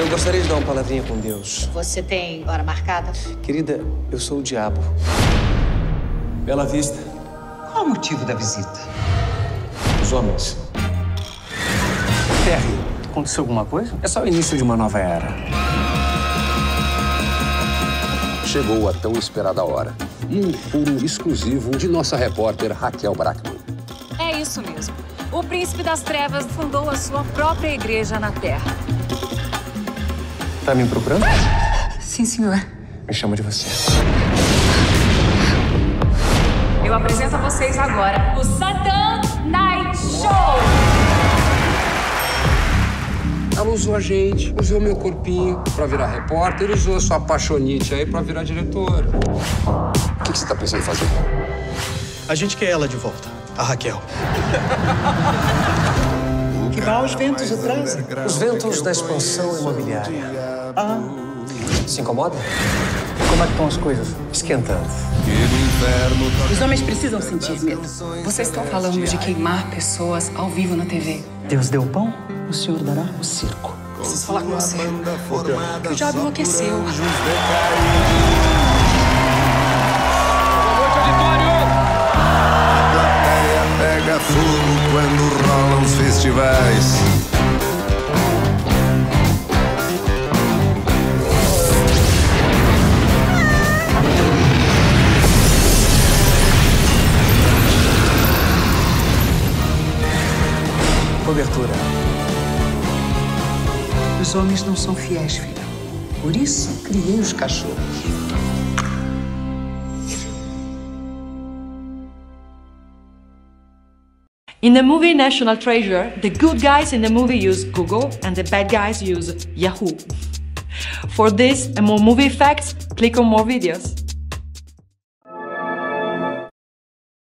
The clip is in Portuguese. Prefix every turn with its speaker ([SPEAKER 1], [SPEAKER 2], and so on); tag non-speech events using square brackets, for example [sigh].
[SPEAKER 1] Eu gostaria de dar uma palavrinha com Deus.
[SPEAKER 2] Você tem hora marcada?
[SPEAKER 1] Querida, eu sou o diabo. Bela Vista.
[SPEAKER 3] Qual o motivo da visita?
[SPEAKER 1] Os homens.
[SPEAKER 4] Terry, aconteceu alguma coisa?
[SPEAKER 1] É só o início de uma nova era.
[SPEAKER 5] Chegou a tão esperada hora. Um furo exclusivo de nossa repórter Raquel Brackman.
[SPEAKER 6] É isso mesmo. O príncipe das trevas fundou a sua própria igreja na Terra.
[SPEAKER 1] Tá me procurando?
[SPEAKER 6] Sim, senhor.
[SPEAKER 1] Me chama de você.
[SPEAKER 6] Eu apresento a vocês agora o Satan Night Show!
[SPEAKER 5] Ela usou a gente, usou meu corpinho pra virar repórter, usou a sua apaixonite aí pra virar diretora. O que, que você tá pensando em fazer?
[SPEAKER 4] A gente quer ela de volta, a Raquel. [laughs]
[SPEAKER 3] Que maus ventos o trazem.
[SPEAKER 1] Os ventos da expansão imobiliária. Se incomoda?
[SPEAKER 4] Como é que estão as coisas?
[SPEAKER 1] Esquentando.
[SPEAKER 7] Os homens precisam sentir medo.
[SPEAKER 6] Vocês estão falando de queimar pessoas ao vivo na TV.
[SPEAKER 3] Deus deu pão, o senhor dará o circo.
[SPEAKER 6] Preciso falar com você. O diabo enlouqueceu.
[SPEAKER 8] Pega fogo quando rolam os festivais.
[SPEAKER 1] Cobertura.
[SPEAKER 3] Os homens não são fiéis, filho. Por isso, criei os cachorros.
[SPEAKER 9] In the movie National Treasure, the good guys in the movie use Google and the bad guys use Yahoo. For this and more movie facts, click on more videos.